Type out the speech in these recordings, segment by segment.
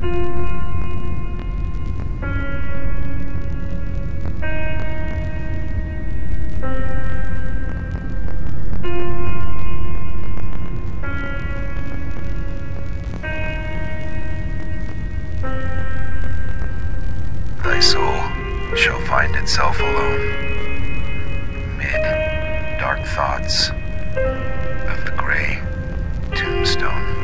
Thy soul shall find itself alone mid dark thoughts of the gray tombstone.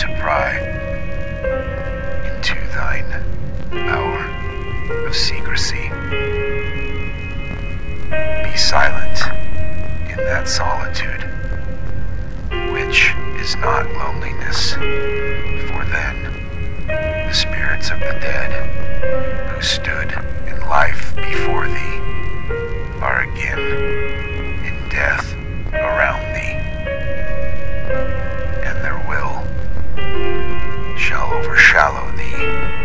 To pry into thine hour of secrecy. Be silent in that solitude, which is not loneliness, for then the spirits of the dead overshadow thee